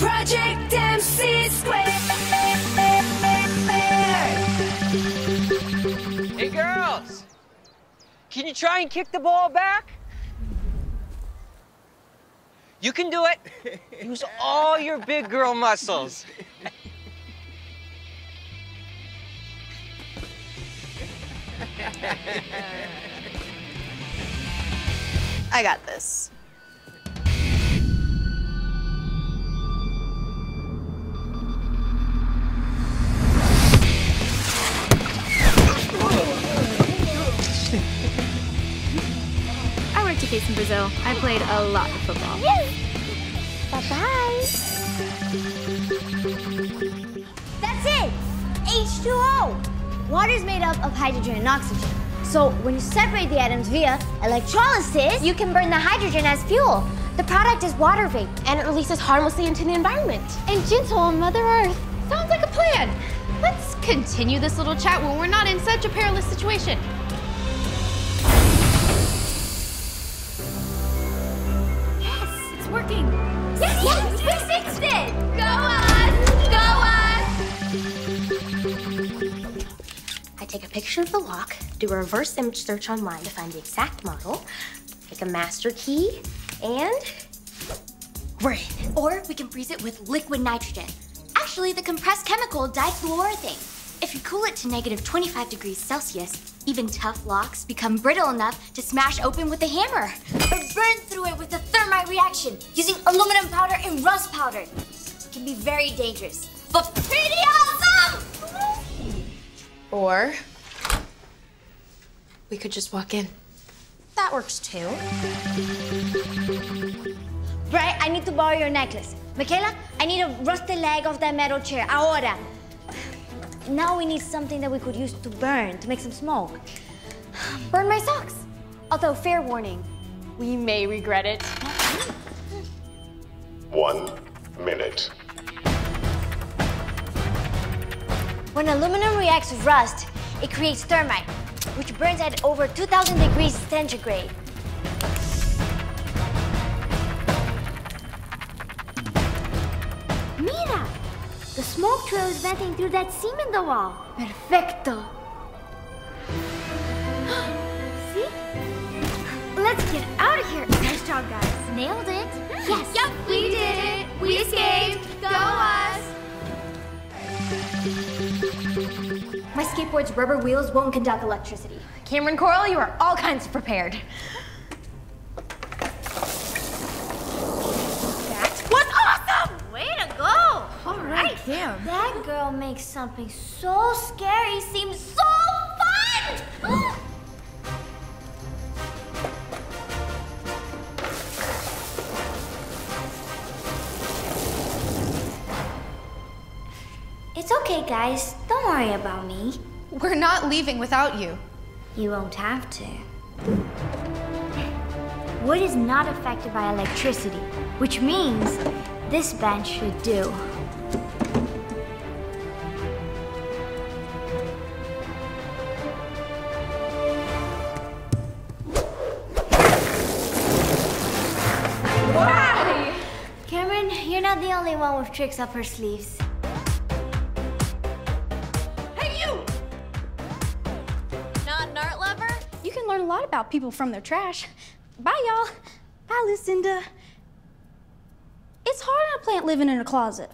Project MC Squared. Hey, girls! Can you try and kick the ball back? You can do it. Use all your big girl muscles. I got this. Case in Brazil. I played a lot of football. Bye-bye. That's it! H2O! Water is made up of hydrogen and oxygen. So when you separate the atoms via electrolysis, you can burn the hydrogen as fuel. The product is water vapor. And it releases harmlessly into the environment. And gentle on Mother Earth. Sounds like a plan. Let's continue this little chat when we're not in such a perilous situation. Picture of the lock, do a reverse image search online to find the exact model, make a master key, and we're in. Or we can freeze it with liquid nitrogen. Actually, the compressed chemical difluoroethane. If you cool it to negative 25 degrees Celsius, even tough locks become brittle enough to smash open with a hammer. Or burn through it with a thermite reaction using aluminum powder and rust powder. It can be very dangerous, but pretty awesome! Or we could just walk in. That works too. Bright, I need to borrow your necklace. McKeyla, I need a rusty leg of that metal chair. Ahora. Now we need something that we could use to burn, to make some smoke. Burn my socks. Although, fair warning, we may regret it. One minute. When aluminum reacts with rust, it creates thermite, which burns at over 2,000 degrees centigrade. Mira! The smoke trail is venting through that seam in the wall. Perfecto. See? Let's get out of here. Nice job, guys. Nailed it. Yes. Yep, we did it. We escaped. Go us! My skateboard's rubber wheels won't conduct electricity. Camryn Coyle, you are all kinds of prepared. That was awesome! Way to go! All right, Cam. That girl makes something so scary seem so fun! it's okay, guys. Don't worry about me. We're not leaving without you. You won't have to. Wood is not affected by electricity, which means this bench should do. Camryn, you're not the only one with tricks up her sleeves. Learn a lot about people from their trash. Bye, y'all. Bye, Lucinda. It's hard on a plant living in a closet.